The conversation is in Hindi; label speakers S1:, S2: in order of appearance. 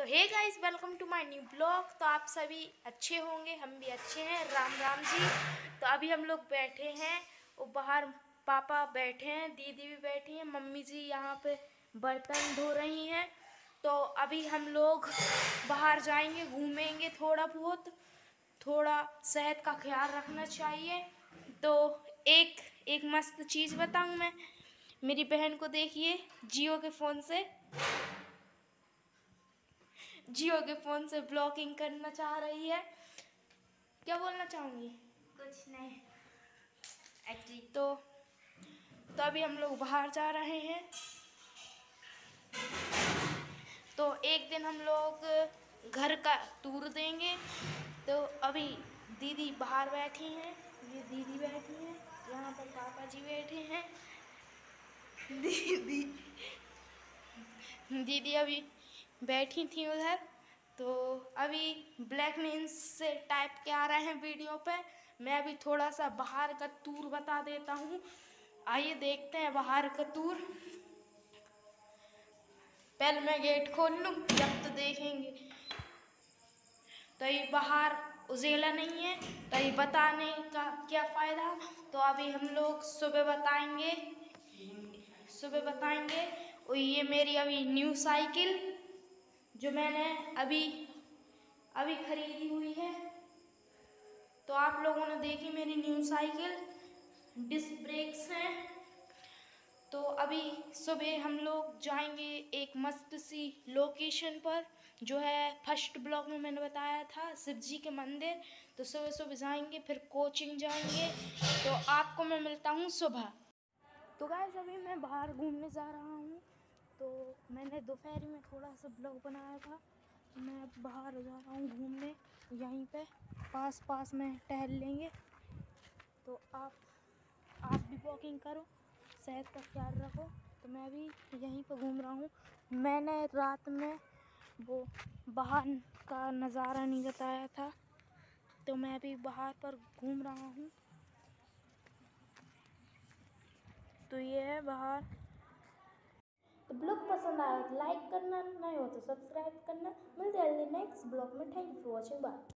S1: तो hey guys welcome to my new blog तो आप सभी अच्छे होंगे, हम भी अच्छे हैं। राम राम जी। तो अभी हम लोग बैठे हैं और बाहर पापा बैठे हैं, दीदी भी बैठी हैं, मम्मी जी यहाँ पे बर्तन धो रही हैं। तो अभी हम लोग बाहर जाएँगे, घूमेंगे थोड़ा बहुत। थोड़ा सेहत का ख्याल रखना चाहिए। तो एक एक मस्त चीज़ बताऊँ मैं। मेरी बहन को देखिए, जियो के फ़ोन से। जियो के फ़ोन से ब्लॉगिंग करना चाह रही है। क्या बोलना चाहूँगी?
S2: कुछ नहीं।
S1: एक्चुअली तो तो अभी हम लोग बाहर जा रहे हैं। तो एक दिन हम लोग घर का टूर देंगे। तो अभी दीदी बाहर बैठी हैं। ये दीदी बैठी हैं। यहाँ पर पापा जी बैठे हैं। दीदी। दीदी अभी बैठी थी उधर। तो अभी ब्लैक मीन्स से टाइप के आ रहे हैं वीडियो पे? मैं अभी थोड़ा सा बाहर का टूर बता देता हूँ। आइए देखते हैं बाहर का टूर पहले मैं गेट खोल लूँ, जब तो देखेंगे। तो ये बाहर उजेला नहीं है तो ये बताने का क्या फ़ायदा? तो अभी हम लोग सुबह बताएँगे। सुबह बताएँगे। और ये मेरी अभी न्यू साइकिल जो मैंने अभी अभी ख़रीदी हुई है। तो आप लोगों ने देखी मेरी न्यू साइकिल। डिस्क ब्रेक्स हैं। तो अभी सुबह हम लोग जाएँगे एक मस्त सी लोकेशन पर, जो है फ़र्स्ट ब्लॉक में मैंने बताया था शिव जी के मंदिर। तो सुबह सुबह जाएँगे, फिर कोचिंग जाएँगे। तो आपको मैं मिलता हूँ सुबह। तो गाइस अभी मैं बाहर घूमने जा रहा हूँ। तो मैंने दोपहर में थोड़ा सा ब्लॉग बनाया था। मैं बाहर जा रहा हूँ घूमने, यहीं पे पास पास में टहल लेंगे। तो आप आप भी वॉकिंग करो, सेहत का ख्याल रखो। तो मैं भी यहीं पर घूम रहा हूँ। मैंने रात में वो बाहर का नज़ारा नहीं बताया था। तो मैं भी बाहर पर घूम रहा हूँ। तो ये है बाहर। तो ब्लॉग पसंद आया तो लाइक करना, नहीं हो तो सब्सक्राइब करना। मिलते हैं नेक्स्ट ब्लॉग में। Thank you for watching bye